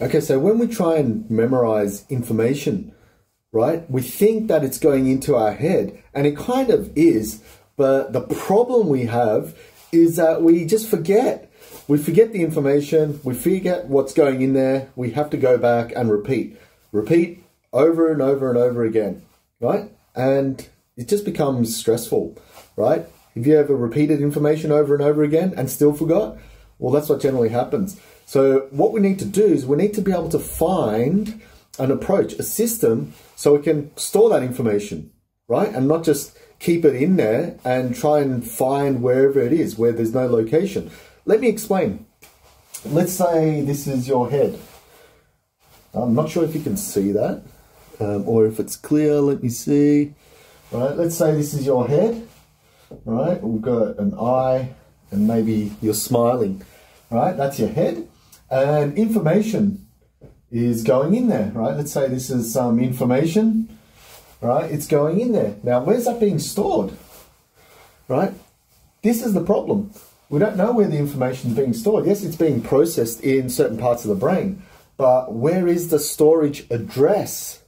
Okay, so when we try and memorize information, right, we think that it's going into our head, and it kind of is, but the problem we have is that we just forget. We forget the information, we forget what's going in there, we have to go back and repeat. Repeat over and over and over again, right? And it just becomes stressful, right? Have you ever repeated information over and over again and still forgot? Well, that's what generally happens. So what we need to do is we need to be able to find an approach, a system, so we can store that information, right? And not just keep it in there and try and find wherever it is, where there's no location. Let me explain. Let's say this is your head. I'm not sure if you can see that um, or if it's clear. Let me see. Right, let's say this is your head. Right, we've got an eye and maybe you're smiling. Right, that's your head. And information is going in there, right? Let's say this is some information, right? It's going in there. Now, where's that being stored? Right? This is the problem. We don't know where the information is being stored. Yes, it's being processed in certain parts of the brain, but where is the storage address?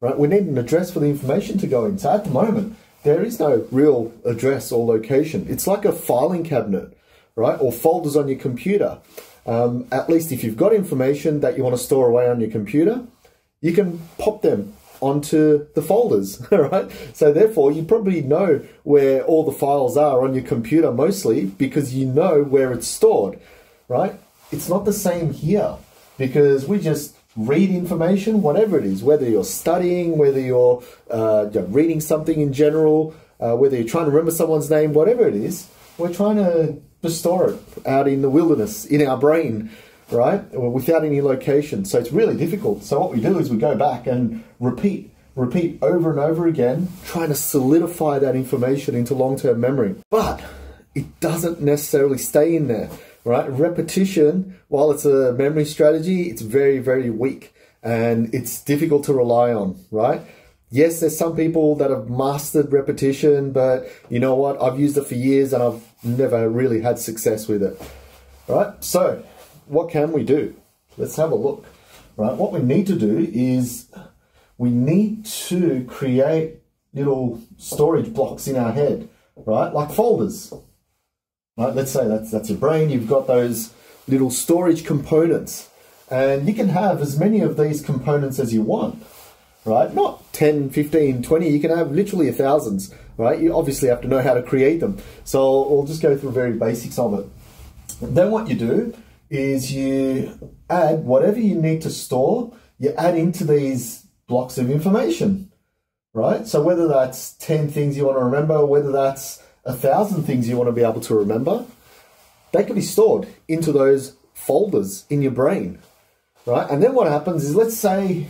Right? We need an address for the information to go in. So at the moment, there is no real address or location. It's like a filing cabinet, right? Or folders on your computer. Um, at least if you've got information that you want to store away on your computer, you can pop them onto the folders, right? So therefore, you probably know where all the files are on your computer mostly because you know where it's stored, right? It's not the same here because we just read information, whatever it is, whether you're studying, whether you're uh, reading something in general, uh, whether you're trying to remember someone's name, whatever it is, we're trying to store it out in the wilderness in our brain, right? Without any location. So it's really difficult. So what we do is we go back and repeat, repeat over and over again, trying to solidify that information into long term memory. But it doesn't necessarily stay in there, right? Repetition, while it's a memory strategy, it's very, very weak and it's difficult to rely on, right? Yes, there's some people that have mastered repetition, but you know what? I've used it for years and I've never really had success with it. Right? So, what can we do? Let's have a look. Right? What we need to do is we need to create little storage blocks in our head, right? Like folders. Right? Let's say that's that's your brain. You've got those little storage components. And you can have as many of these components as you want right? Not 10, 15, 20, you can have literally a thousands, right? You obviously have to know how to create them. So we'll just go through very basics of it. Then what you do is you add whatever you need to store, you add into these blocks of information, right? So whether that's 10 things you want to remember, whether that's a thousand things you want to be able to remember, they can be stored into those folders in your brain, right? And then what happens is, let's say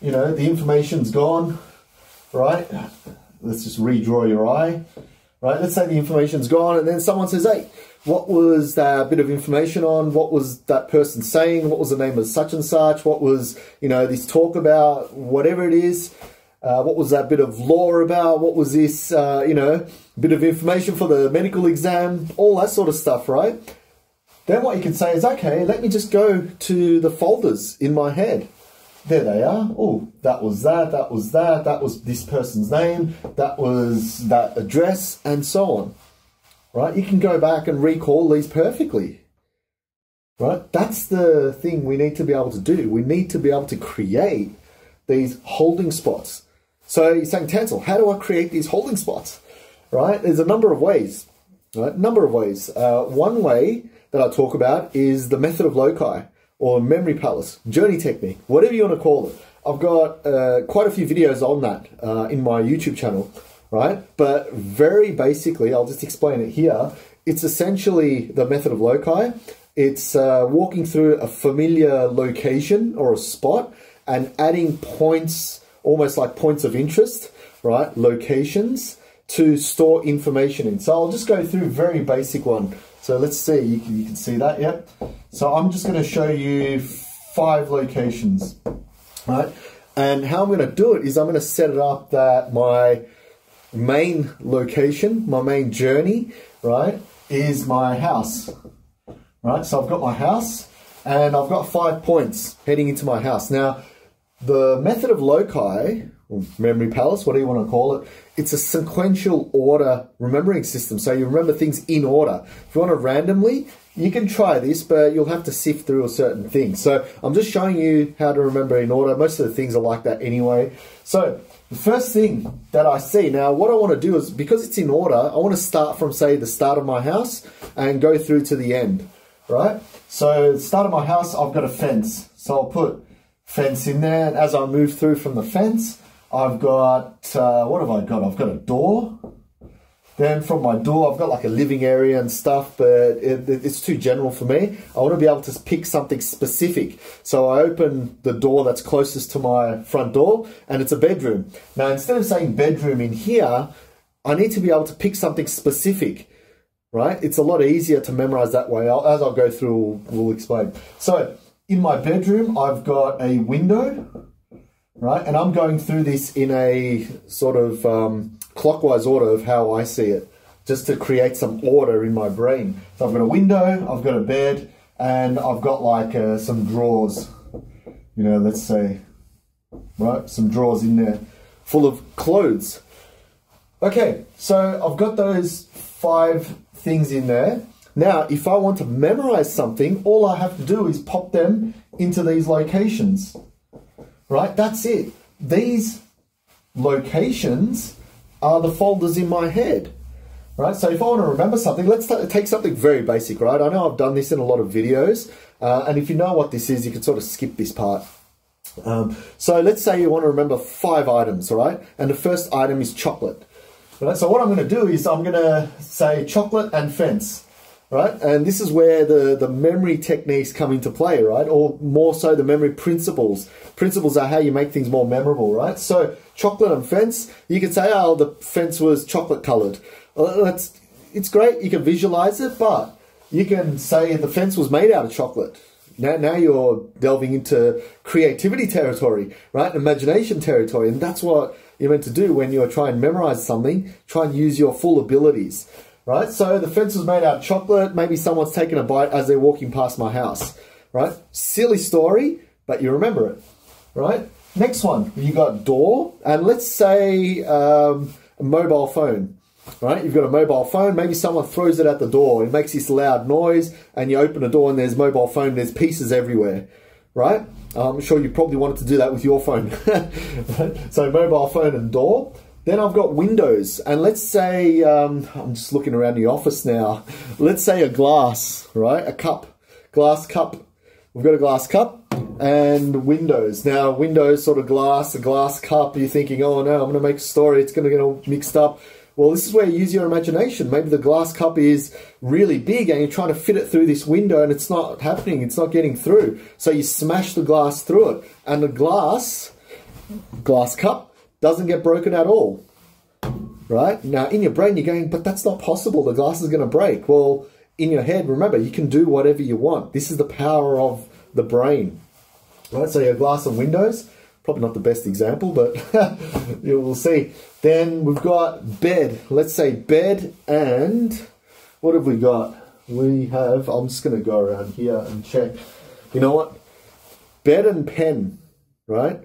you know, the information's gone, right? Let's just redraw your eye, right? Let's say the information's gone and then someone says, hey, what was that bit of information on? What was that person saying? What was the name of such and such? What was, you know, this talk about? Whatever it is. Uh, what was that bit of law about? What was this, uh, you know, bit of information for the medical exam? All that sort of stuff, right? Then what you can say is, okay, let me just go to the folders in my head there they are. Oh, that was that, that was that, that was this person's name, that was that address, and so on. Right? You can go back and recall these perfectly. Right? That's the thing we need to be able to do. We need to be able to create these holding spots. So you're saying, Tansel, how do I create these holding spots? Right? There's a number of ways. Right? Number of ways. Uh, one way that I talk about is the method of loci or memory palace, journey technique, whatever you want to call it. I've got uh, quite a few videos on that uh, in my YouTube channel, right? But very basically, I'll just explain it here. It's essentially the method of loci. It's uh, walking through a familiar location or a spot and adding points, almost like points of interest, right? Locations to store information in. So I'll just go through a very basic one. So let's see, you can, you can see that, yeah? So I'm just going to show you five locations, right? And how I'm going to do it is I'm going to set it up that my main location, my main journey, right, is my house, right? So I've got my house and I've got five points heading into my house. Now, the method of loci, or memory palace, whatever you want to call it, it's a sequential order remembering system. So you remember things in order. If you want to randomly, you can try this, but you'll have to sift through a certain thing. So I'm just showing you how to remember in order. Most of the things are like that anyway. So the first thing that I see now, what I want to do is because it's in order, I want to start from say the start of my house and go through to the end, right? So the start of my house, I've got a fence. So I'll put fence in there. And as I move through from the fence, I've got, uh, what have I got? I've got a door. Then from my door, I've got like a living area and stuff, but it, it, it's too general for me. I want to be able to pick something specific. So I open the door that's closest to my front door and it's a bedroom. Now, instead of saying bedroom in here, I need to be able to pick something specific, right? It's a lot easier to memorize that way. I'll, as I'll go through, we'll, we'll explain. So in my bedroom, I've got a window, right? And I'm going through this in a sort of um, clockwise order of how I see it, just to create some order in my brain. So I've got a window, I've got a bed, and I've got like uh, some drawers. You know, let's say, right? Some drawers in there full of clothes. Okay, so I've got those five things in there. Now, if I want to memorize something, all I have to do is pop them into these locations right? That's it. These locations are the folders in my head, right? So if I want to remember something, let's take something very basic, right? I know I've done this in a lot of videos, uh, and if you know what this is, you can sort of skip this part. Um, so let's say you want to remember five items, all right? And the first item is chocolate. Right? So what I'm going to do is I'm going to say chocolate and fence right? And this is where the, the memory techniques come into play, right? Or more so the memory principles. Principles are how you make things more memorable, right? So chocolate and fence, you could say, oh, the fence was chocolate colored. Well, that's, it's great, you can visualize it, but you can say the fence was made out of chocolate. Now, now you're delving into creativity territory, right? Imagination territory. And that's what you're meant to do when you're trying to memorize something. Try and use your full abilities right? So the fence was made out of chocolate. Maybe someone's taken a bite as they're walking past my house, right? Silly story, but you remember it, right? Next one, you got door, and let's say um, a mobile phone, right? You've got a mobile phone. Maybe someone throws it at the door. It makes this loud noise, and you open the door, and there's mobile phone. There's pieces everywhere, right? I'm sure you probably wanted to do that with your phone. so mobile phone and door. Then I've got windows, and let's say, um, I'm just looking around the office now. Let's say a glass, right? A cup, glass cup. We've got a glass cup and windows. Now, windows, sort of glass, a glass cup. You're thinking, oh no, I'm to make a story. It's to get all mixed up. Well, this is where you use your imagination. Maybe the glass cup is really big and you're trying to fit it through this window and it's not happening. It's not getting through. So you smash the glass through it. And the glass, glass cup, doesn't get broken at all. Right? Now, in your brain, you're going, but that's not possible. The glass is going to break. Well, in your head, remember, you can do whatever you want. This is the power of the brain. Right? So, your glass and windows, probably not the best example, but you will see. Then we've got bed. Let's say bed and what have we got? We have, I'm just going to go around here and check. You know what? Bed and pen, right?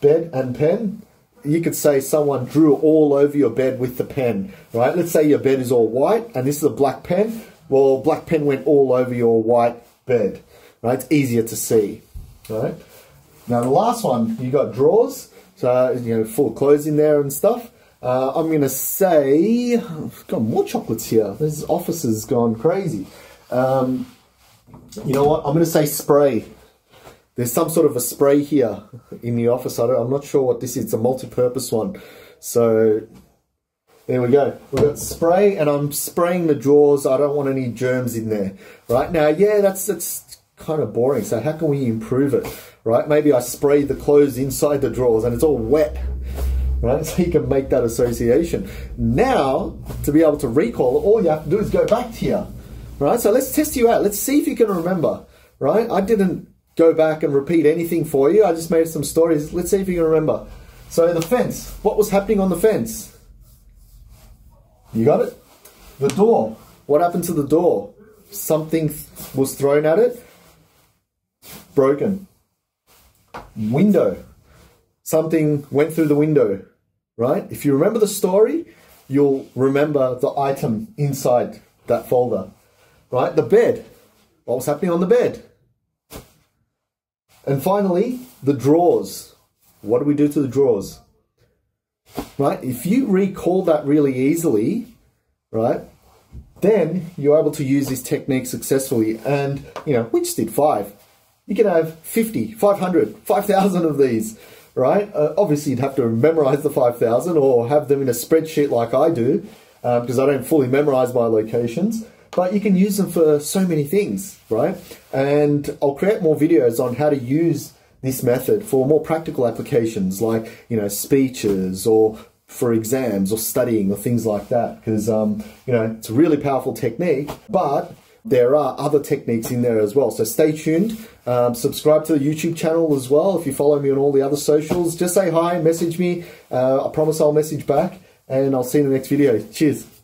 Bed and pen you could say someone drew all over your bed with the pen, right? Let's say your bed is all white and this is a black pen. Well, black pen went all over your white bed, right? It's easier to see, right? Now the last one, you got drawers, so you know full of clothes in there and stuff. Uh, I'm gonna say, I've got more chocolates here. This office has gone crazy. Um, you know what? I'm gonna say spray. There's some sort of a spray here in the office. I am not sure what this is. It's a multi-purpose one. So there we go. We've got spray and I'm spraying the drawers. I don't want any germs in there. Right now, yeah, that's, that's kind of boring. So how can we improve it? Right? Maybe I spray the clothes inside the drawers and it's all wet. Right? So you can make that association. Now, to be able to recall all you have to do is go back here. Right? So let's test you out. Let's see if you can remember. Right? I didn't go back and repeat anything for you. I just made some stories. Let's see if you can remember. So the fence. What was happening on the fence? You got it? The door. What happened to the door? Something was thrown at it. broken. Window. Something went through the window, right? If you remember the story, you'll remember the item inside that folder, right? The bed. What was happening on the bed? And finally, the drawers. What do we do to the drawers? Right? If you recall that really easily, right, then you're able to use this technique successfully. And, you know, we just did five. You can have 50, 500, 5,000 of these, right? Uh, obviously, you'd have to memorize the 5,000 or have them in a spreadsheet like I do, because I don't fully memorize my locations. But you can use them for so many things, right? And I'll create more videos on how to use this method for more practical applications like, you know, speeches or for exams or studying or things like that. Because um, you know it's a really powerful technique but there are other techniques in there as well. So stay tuned. Um, subscribe to the youtube channel as well if you follow me on all the other socials. Just say hi message me. Uh, i promise i'll message back and i'll see you in the next video. Cheers